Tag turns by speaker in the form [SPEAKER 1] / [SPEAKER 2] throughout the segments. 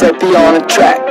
[SPEAKER 1] Slippy on a track.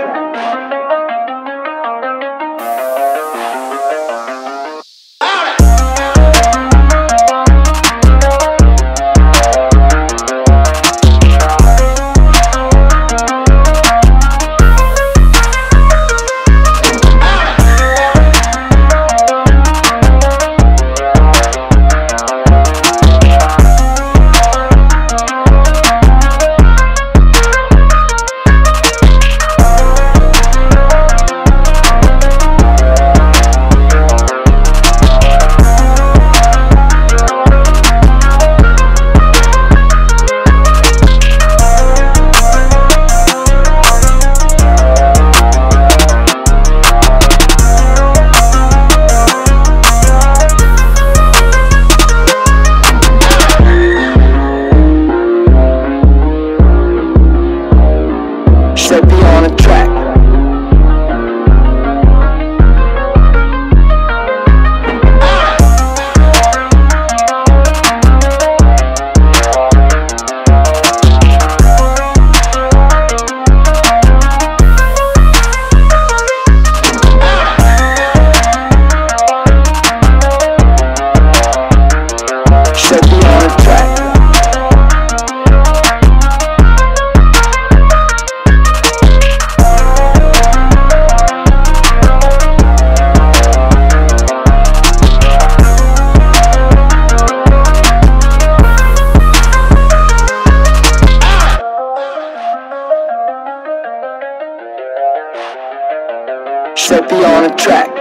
[SPEAKER 1] Slippy on a track.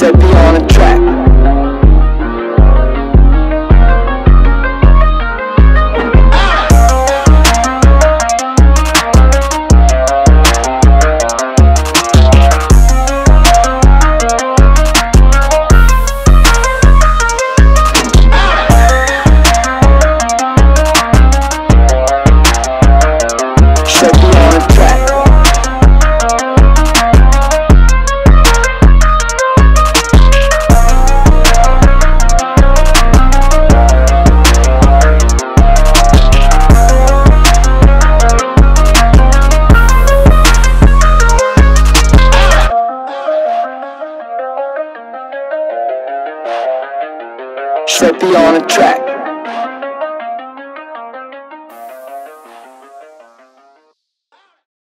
[SPEAKER 1] Slippy on the track. Slippy on the track.